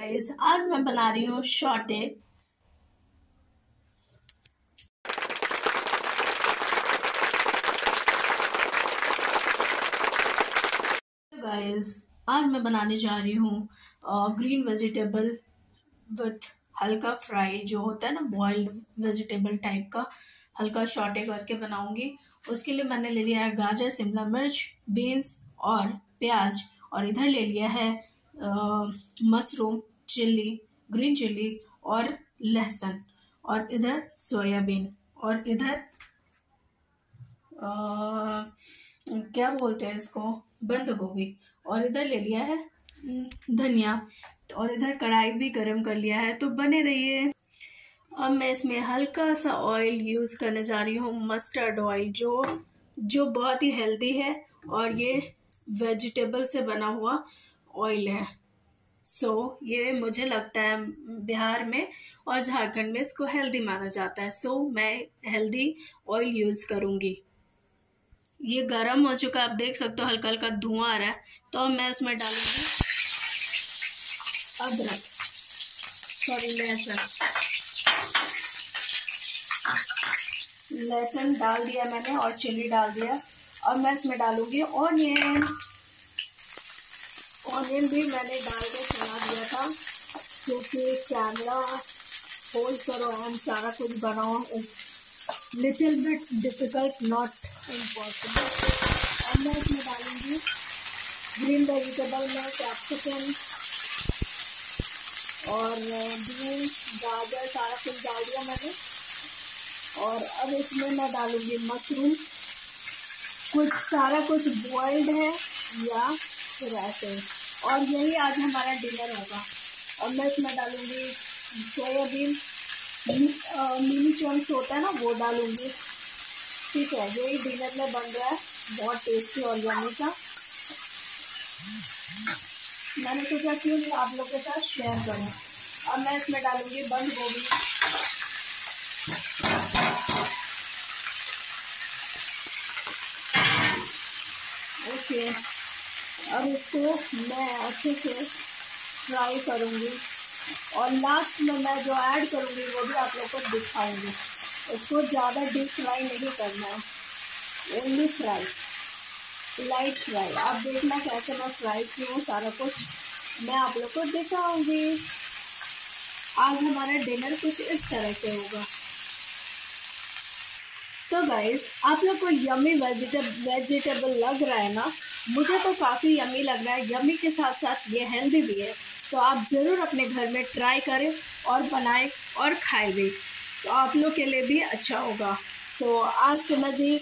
Guys आज मैं बना रही हूँ शॉटे गाइस आज मैं बनाने जा रही हूँ ग्रीन वेजिटेबल विथ हल्का फ्राई जो होता है ना बॉइल्ड वेजिटेबल टाइप का, हल्का शॉटे करके बनाऊँगी। उसके लिए मैंने ले लिया है गाजर, शिमला मिर्च बीन्स और प्याज और इधर ले लिया है मशरूम। चिल्ली, ग्रीन चिल्ली और लहसुन, और इधर सोयाबीन, और इधर क्या बोलते हैं इसको? बंद गोभी, और इधर ले लिया है धनिया, और इधर कढ़ाई भी गर्म कर लिया है तो बने रहिए। अब मैं इसमें हल्का सा ऑयल यूज़ करने जा रही हूँ मस्टर्ड ऑयल जो जो बहुत ही हेल्दी है, और ये वेजिटेबल से बना हुआ ऑयल है। सो so, ये मुझे लगता है बिहार में और झारखंड में इसको हेल्दी माना जाता है। सो so, मैं हेल्दी ऑयल यूज़ करूँगी। ये गरम हो चुका है। आप देख सकते हो हल्का हल्का धुआँ आ रहा है। तो अब मैं इसमें डालूँगी अदरक। सॉरी लहसुन। लहसुन डाल दिया मैंने और चिल्ली डाल दिया। अब मैं इसमें डालूँगी ऑनियन। ऑनियन भी मैंने डाल के दिया था, क्योंकि कैमरा होल्ड करो एंड सारा कुछ बनाओ little bit difficult not impossible और मैं इसमें डालूँगी ग्रीन वेजिटेबल में कैप्सिकम और बीन गाजर, सारा कुछ डाल दिया मैंने। और अब इसमें मैं डालूँगी मशरूम कुछ, सारा कुछ बॉइल्ड है या फिर ऐसे और यही आज हमारा डिनर होगा। और मैं इसमें डालूँगी सोयाबीन, मिनी चॉन्स होता है ना, वो डालूँगी। ठीक है, यही डिनर में बन रहा है। बहुत टेस्टी और यमी सा। मैंने सोचा नहीं आप लोग के साथ शेयर करूँ। अब मैं इसमें डालूँगी बंद गोभी। ओके अब इसको मैं अच्छे से फ्राई करूँगी। और लास्ट में मैं जो ऐड करूँगी, वो भी आप लोग को दिखाऊँगी। इसको ज़्यादा डीप फ्राई नहीं करना है। ओनली फ्राई लाइट फ्राई आप देखना कैसे मैं फ्राई की हूँ, सारा कुछ मैं आप लोग को दिखाऊँगी। आज हमारा डिनर कुछ इस तरह से होगा। तो गाइस आप लोग को यमी वेजिटेबल वेजिटेबल लग रहा है ना? मुझे तो काफ़ी यमी लग रहा है। यमी के साथ साथ ये हेल्दी भी है। तो आप ज़रूर अपने घर में ट्राई करें और बनाएँ और खाएँ भी। तो आप लोग के लिए भी अच्छा होगा। तो आज सुना जी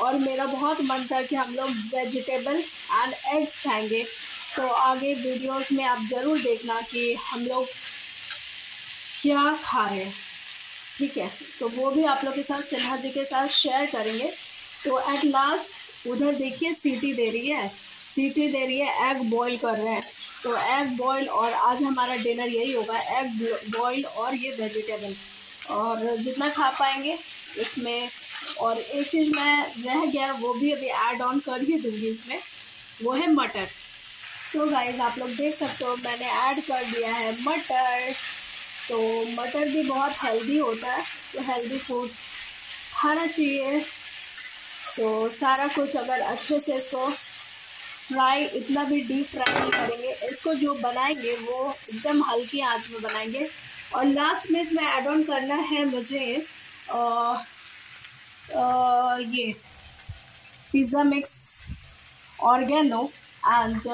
और मेरा बहुत मन था कि हम लोग वेजिटेबल एंड एग्स खाएँगे। तो आगे वीडियोस में आप ज़रूर देखना कि हम लोग क्या खा रहे हैं। ठीक है तो वो भी आप लोग के साथ, सिन्हा जी के साथ शेयर करेंगे। तो एट लास्ट उधर देखिए सीटी दे रही है। सीटी दे रही है एग बॉईल कर रहे हैं। तो एग बॉईल और आज हमारा डिनर यही होगा एग बॉईल और ये वेजिटेबल और जितना खा पाएँगे, इसमें और एक चीज़ मैं रह गया, वो भी अभी ऐड ऑन कर ही दूँगी इसमें। वो है मटर। तो गाइज़ आप लोग देख सकते हो, मैंने ऐड कर दिया है मटर। तो मटर भी बहुत हेल्दी होता है तो हेल्दी फ़ूड खाना चाहिए। तो सारा कुछ अगर अच्छे से इसको फ्राई इतना भी डीप फ्राई नहीं करेंगे। इसको जो बनाएँगे वो एकदम हल्की आँच में बनाएँगे। और लास्ट में इसमें ऐड ऑन करना है मुझे आ, आ, ये pizza mix oregano and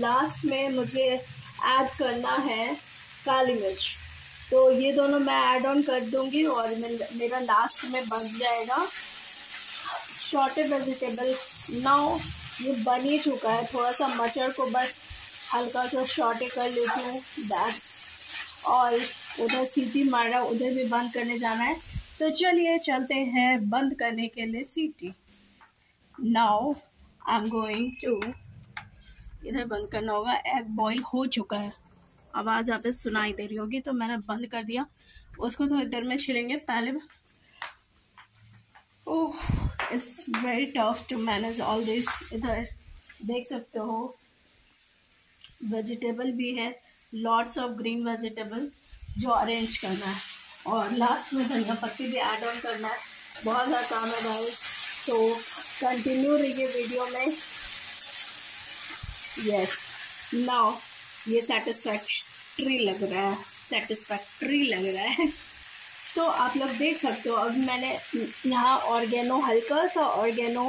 last में मुझे ऐड करना है काली मिर्च। तो ये दोनों मैं ऐड ऑन कर दूँगी और मेरा लास्ट में बन जाएगा। शॉर्टे वेजिटेबल नाउ ये बन ही चुका है। थोड़ा सा मटर को बस हल्का सा शॉर्टे कर लेती हूँ। दैट्स और उधर सीटी मारा, उधर भी बंद करने जाना है। तो चलिए चलते हैं बंद करने के लिए सीटी। Now I am going to इधर बंद करना होगा। एग बॉईल हो चुका है। आवाज़ आप सुनाई दे रही होगी तो मैंने बंद कर दिया। उसको थोड़ी देर में छिड़ेंगे। पहले ओह it's very tough to manage all this इधर देख सकते हो वेजिटेबल भी है। लॉट्स ऑफ़ ग्रीन वेजिटेबल जो अरेंज करना है। और लास्ट में धनिया पत्ती भी ऐड ऑन करना है। बहुत ज़्यादा काम है गाइस तो कंटिन्यू रहिए वीडियो में। यस नाउ ये सेटिस्फैक्ट्री लग रहा है सेटिस्फैक्ट्री लग रहा है। तो आप लोग देख सकते हो अब मैंने यहाँ ऑर्गेनो हल्का सा ऑर्गेनो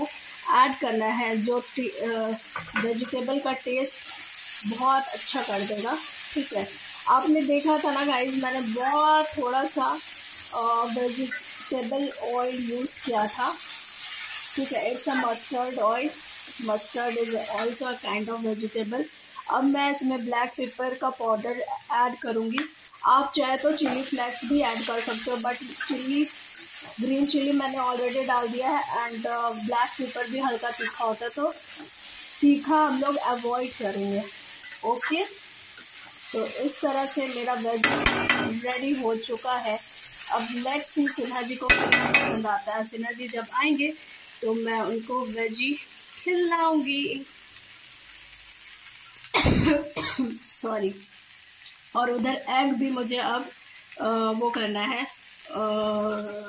ऐड करना है, जो वेजिटेबल का टेस्ट बहुत अच्छा कर देगा, ठीक है? आपने देखा था ना गाइज़ मैंने बहुत थोड़ा सा वेजिटेबल ऑयल यूज़ किया था, ठीक है? It's a mustard oil mustard is also a kind of vegetable अब मैं इसमें ब्लैक पेपर का पाउडर ऐड करूँगी। आप चाहे तो चिली फ्लेक्स भी ऐड कर सकते हो बट चिली ग्रीन चिली मैंने ऑलरेडी डाल दिया है एंड ब्लैक पेपर भी हल्का तीखा होता है तो तीखा हम लोग अवॉइड करेंगे। ओके तो इस तरह से मेरा वेज रेडी हो चुका है। अब लेट्स सी सिन्हा जी को पसंद आता है। सिन्हा जी जब आएँगे तो मैं उनको वेजी खिलाऊँगी। सॉरी और उधर एग भी मुझे अब आ, वो करना है। आ,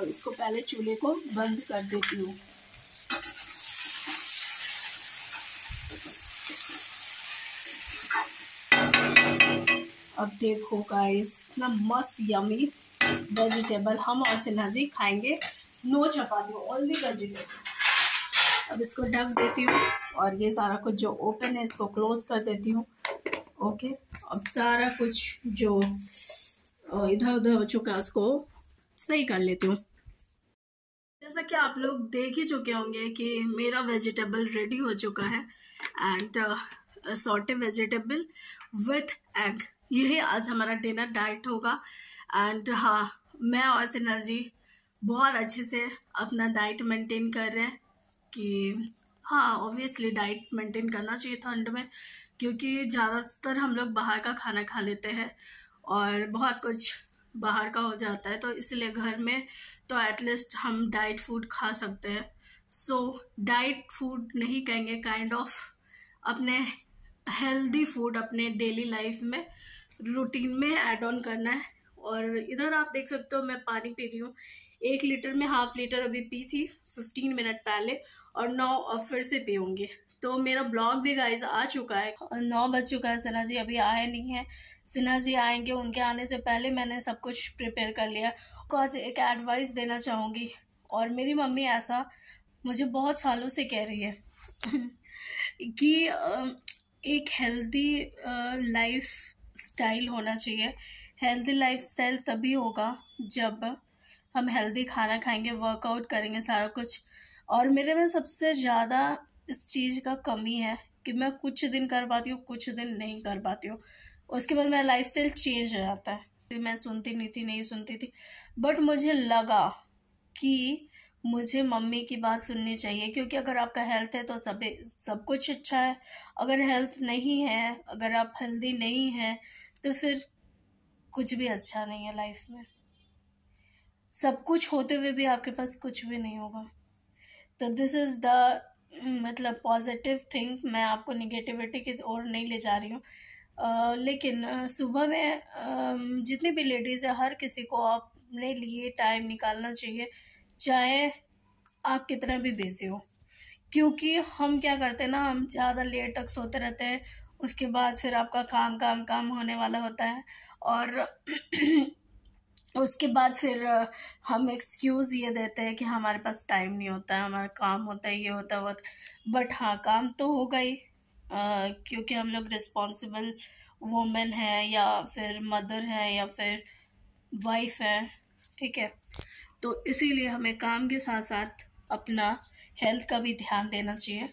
इसको पहले चूल्हे को बंद कर देती हूँ। अब देखो गाइस इतना मस्त यमी वेजिटेबल हम और सिन्हा जी खाएँगे। नो चपाती ओनली वेजिटेबल अब इसको ढक देती हूँ और ये सारा कुछ जो ओपन है, इसको क्लोज कर देती हूँ। ओके अब सारा कुछ जो इधर उधर हो चुका है, उसको सही कर लेती हूँ। जैसा कि आप लोग देख ही चुके होंगे कि मेरा वेजिटेबल रेडी हो चुका है and sauté vegetable with egg यही आज हमारा डिनर डाइट होगा एंड हाँ मैं और सिन्हा जी बहुत अच्छे से अपना डाइट मेंटेन कर रहे हैं। कि हाँ ऑब्वियसली डाइट मेंटेन करना चाहिए ठंड में, क्योंकि ज़्यादातर हम लोग बाहर का खाना खा लेते हैं और बहुत कुछ बाहर का हो जाता है तो इसलिए घर में तो एटलीस्ट हम डाइट फ़ूड खा सकते हैं। सो डाइट फ़ूड नहीं कहेंगे काइंड ऑफ़ अपने हेल्दी फ़ूड अपने डेली लाइफ में रूटीन में ऐड ऑन करना है। और इधर आप देख सकते हो, मैं पानी पी रही हूँ। एक लीटर में हाफ़ लीटर अभी पी थी फिफ्टीन मिनट पहले और नौ अब फिर से पीऊँगी तो मेरा ब्लॉग भी गाइज़ आ चुका है। और नौ बज चुका है, सिन्हा जी अभी आए नहीं है। सिन्हा जी आएँगे, उनके आने से पहले मैंने सब कुछ प्रिपेयर कर लिया। को आज एक एडवाइस देना चाहूँगी। और मेरी मम्मी ऐसा मुझे बहुत सालों से कह रही है कि एक हेल्दी लाइफ स्टाइल होना चाहिए। हेल्दी लाइफ स्टाइल तभी होगा जब हम हेल्दी खाना खाएँगे वर्कआउट करेंगे, सारा कुछ। और मेरे में सबसे ज़्यादा इस चीज़ का कमी है कि मैं कुछ दिन कर पाती हूँ, कुछ दिन नहीं कर पाती हूँ। उसके बाद मेरा लाइफ स्टाइल चेंज हो जाता है। फिर मैं सुनती नहीं थी, नहीं सुनती थी। बट मुझे लगा कि मुझे मम्मी की बात सुननी चाहिए, क्योंकि अगर आपका हेल्थ है तो सब सब कुछ अच्छा है। अगर हेल्थ नहीं है, अगर आप हेल्दी नहीं हैं तो फिर कुछ भी अच्छा नहीं है लाइफ में। सब कुछ होते हुए भी आपके पास कुछ भी नहीं होगा। तो दिस इज़ द मतलब पॉजिटिव थिंग मैं आपको निगेटिविटी की ओर नहीं ले जा रही हूँ। लेकिन सुबह में जितनी भी लेडीज़ है, हर किसी को अपने लिए टाइम निकालना चाहिए, चाहे आप कितना भी बिज़ी हो। क्योंकि हम क्या करते हैं ना, हम ज़्यादा लेट तक सोते रहते हैं, उसके बाद फिर आपका काम काम काम होने वाला होता है। और उसके बाद फिर हम एक्सक्यूज़ ये देते हैं कि हमारे पास टाइम नहीं होता है हमारा काम होता है, ये होता है वो बट हाँ काम तो होगा ही क्योंकि हम लोग रिस्पॉन्सिबल वुमेन हैं या फिर मदर हैं या फिर वाइफ हैं, ठीक है? तो इसीलिए हमें काम के साथ साथ अपना हेल्थ का भी ध्यान देना चाहिए।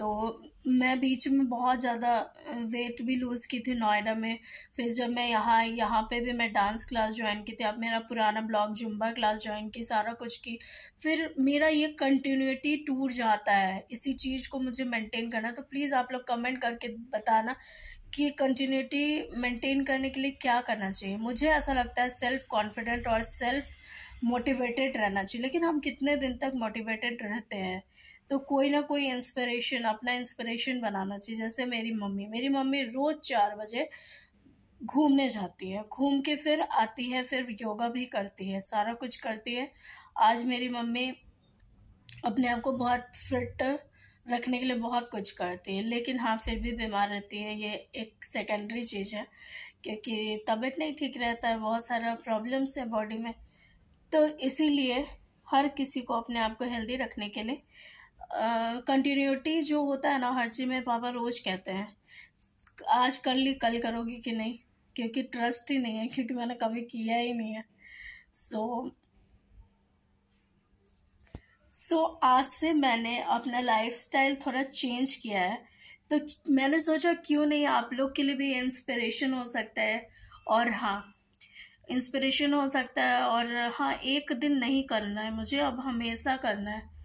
तो मैं बीच में बहुत ज़्यादा वेट भी लूज़ की थी नोएडा में। फिर जब मैं यहाँ आई, यहाँ पे भी मैं डांस क्लास ज्वाइन की थी। अब मेरा पुराना ब्लॉग जुम्बा क्लास ज्वाइन की, सारा कुछ की। फिर मेरा ये कंटिन्यूटी टूट जाता है। इसी चीज़ को मुझे मेंटेन करना। तो प्लीज़ आप लोग कमेंट करके बताना कि कंटिन्यूटी मेंटेन करने के लिए क्या करना चाहिए। मुझे ऐसा लगता है सेल्फ कॉन्फिडेंट और सेल्फ मोटिवेटेड रहना चाहिए। लेकिन हम कितने दिन तक मोटिवेटेड रहते हैं? तो कोई ना कोई इंस्पिरेशन अपना इंस्पिरेशन बनाना चाहिए। जैसे मेरी मम्मी मेरी मम्मी रोज़ चार बजे घूमने जाती है। घूम के फिर आती है, फिर योगा भी करती है, सारा कुछ करती है। आज मेरी मम्मी अपने आप को बहुत फिट रखने के लिए बहुत कुछ करती है, लेकिन हाँ फिर भी बीमार रहती है। ये एक सेकेंडरी चीज़ है, क्योंकि तबीयत नहीं ठीक रहता है, बहुत सारा प्रॉब्लम्स है बॉडी में। तो इसीलिए हर किसी को अपने आप को हेल्दी रखने के लिए कंटिन्यूटी जो होता है ना हर चीज़ में पापा रोज़ कहते हैं आज कर ली कल करोगी कि नहीं? क्योंकि ट्रस्ट ही नहीं है क्योंकि मैंने कभी किया ही नहीं है। सो so, सो so, आज से मैंने अपना लाइफस्टाइल थोड़ा चेंज किया है। तो मैंने सोचा क्यों नहीं आप लोग के लिए भी इंस्पिरेशन हो सकता है? और हाँ इंस्पिरेशन हो सकता है और हाँ एक दिन नहीं करना है मुझे अब हमेशा करना है।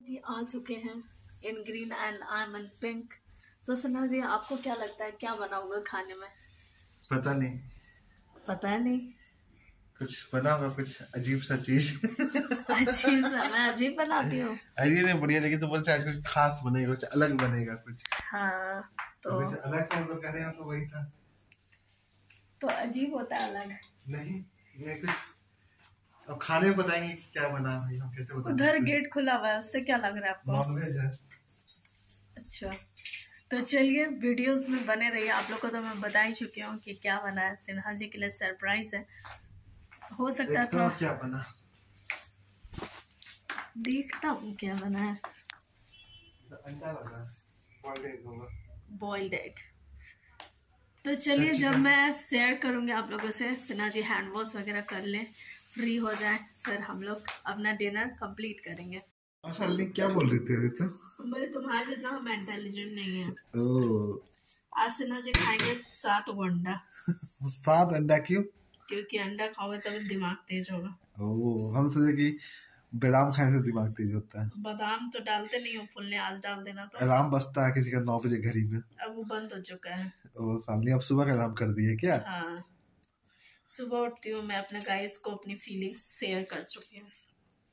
जी आ चुके हैं in green and I am in pink तो सुना जी आपको क्या लगता है क्या बनाऊँगा खाने में? पता नहीं। पता नहीं? कुछ बना होगा कुछ अजीब सा चीज़। अजीब सा मैं अजीब बनाती हूँ। अजीब नहीं बढ़िया लेकिन तो बोलते आज कुछ खास बनेगा कुछ अलग बनेगा कुछ। हाँ तो कुछ अलग हम लोग कह रहे हैं तो वही था। तो अजीब होता है अलग। नहीं ये कुछ अब खाने में बताएँगे क्या बना है हम कैसे बताएँगे उधर गेट खुला हुआ है उससे क्या लग रहा है आपको? नॉनवेज है। अच्छा। तो चलिए वीडियोस में बने रहिए। आप लोग को तो मैं बता ही चुकी हूँ कि क्या बना है। सिन्हा जी के लिए सरप्राइज़ है। हो सकता था क्या बना। देखता हूँ क्या बना है। बॉइल्ड एग तो चलिए जब मैं शेयर करूँगी आप लोगों से सिन्हा जी हैंड वॉश वगैरह कर लें। फ्री हो जाए फिर हम लोग अपना डिनर कंप्लीट करेंगे। क्या बोल रही थी अभी तो? बोले तुम्हारे जितना हम इंटेलिजेंट नहीं है। ओ। आज सिन्हा जी खाएँगे सात अंडा। सात अंडा क्यों? क्योंकि अंडा खाओगे तभी दिमाग तेज होगा। ओ हम सोचे कि बादाम खाने से दिमाग तेज होता है। बादाम तो डालते नहीं हो फुलने आज डाल देना तो। अलार्म बजता है किसी का नौ बजे घड़ी में। अब वो बंद हो चुका है। ओ सामने अब सुबह का अलार्म कर दिए क्या? हाँ। सुबह उठती हूँ मैं अपने गाइस को अपनी फीलिंग्स शेयर कर चुकी हूँ।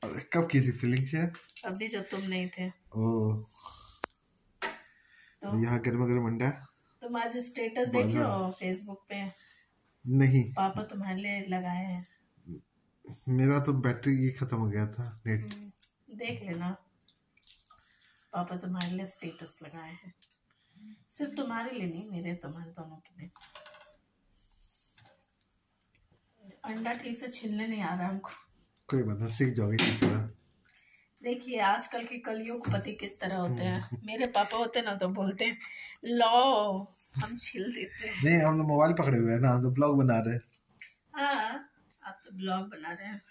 अरे कब की थी फीलिंग शेयर अभी जब तुम नहीं थे। ओ तो यहाँ गर्मा गर्म अंडा तुम आज स्टेटस देखे हो फेसबुक पे? नहीं। पापा तुम्हारे लिए लगाए हैं। मेरा तो बैटरी ही खत्म हो गया था नेट हम्म, देख लेना। पापा तुम्हारे लिए स्टेटस लगाए हैं। सिर्फ़ तुम्हारे लिए नहीं मेरे तुम्हारे दोनों के लिए। अंडा ठीक से छिलने नहीं आ रहा हमको। कोई बात नहीं सीख जाओगे देखिए आजकल के कलियुग पति किस तरह होते हैं। हम्म। मेरे पापा होते ना तो बोलते हैं लो हम छिल देते हैं। नहीं हम लोग मोबाइल पकड़े हुए हैं ना हम तो ब्लॉग बना रहे हैं। हाँ आप तो ब्लॉग बना रहे हैं।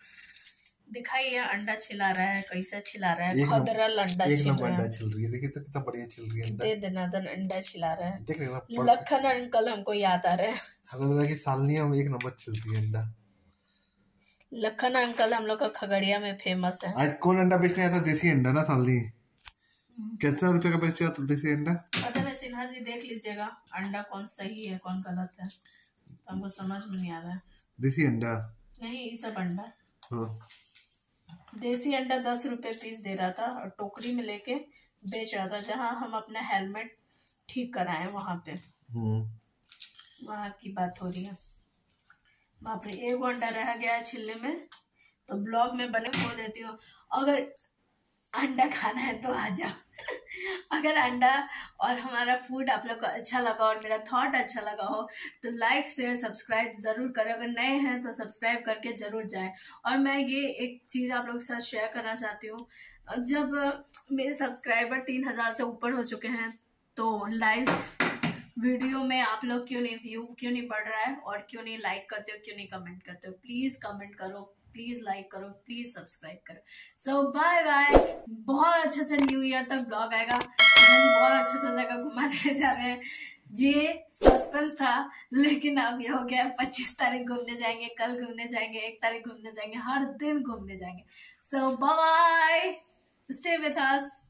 दिखाइए अंडा छिला रहा है कैसा छिला रहा है। खदरल अंडा छिल रहा है। अंडा छिल रही है देखिए तो कितना बढ़िया छिल रही है दे देना दन अंडा छिला रहा है। लखन अंकल हमको याद आ रहे हैं। लगा कि सालनी हम एक नंबर छिलती है अंडा। लखन अंकल हम लोग का खगड़िया में फ़ेमस है। आज कौन अंडा बेचने आया था? देसी अंडा ना सालनी? कितना रुपए का बेचा था देसी अंडा? पता नहीं सिन्हा जी देख लीजिएगा अंडा कौन सही है कौन गलत है तो हमको समझ में नहीं आ रहा है। देसी अंडा? नहीं ये सब अंडा। हाँ। देसी अंडा दस रुपए पीस दे रहा था और टोकरी में लेके बेच रहा था जहाँ हम अपना हेलमेट ठीक कराए वहाँ पे। हम्म। वहाँ की बात हो रही है। वहाँ पे एक अंडा रह गया है छिलने में तो ब्लॉग में बने बोल देती हूँ, अगर अंडा खाना है तो आ जाओ। अगर अंडा और हमारा फ़ूड आप लोग को अच्छा लगा और मेरा थॉट अच्छा लगा हो तो लाइक शेयर सब्सक्राइब ज़रूर करें। अगर नए हैं तो सब्सक्राइब करके ज़रूर जाएँ। और मैं ये एक चीज़ आप लोग के साथ शेयर करना चाहती हूँ, जब मेरे सब्सक्राइबर तीन हज़ार से ऊपर हो चुके हैं तो लाइव वीडियो में आप लोग क्यों नहीं व्यू क्यों नहीं बढ़ रहा है और क्यों नहीं लाइक करते हो, क्यों नहीं कमेंट करते हो? प्लीज़ कमेंट करो प्लीज़ लाइक करो प्लीज़ सब्सक्राइब करो। सो बाय बाय बहुत अच्छा अच्छा न्यू ईयर तक ब्लॉग आएगा। बहुत अच्छा अच्छा जगह घुमाने जा रहे हैं। ये सस्पेंस था, लेकिन अब ये हो गया पच्चीस तारीख घूमने जाएँगे, कल घूमने जाएँगे, एक तारीख घूमने जाएँगे, हर दिन घूमने जाएँगे। So bye stay with us